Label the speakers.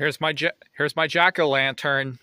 Speaker 1: Here's my here's my jack o' lantern.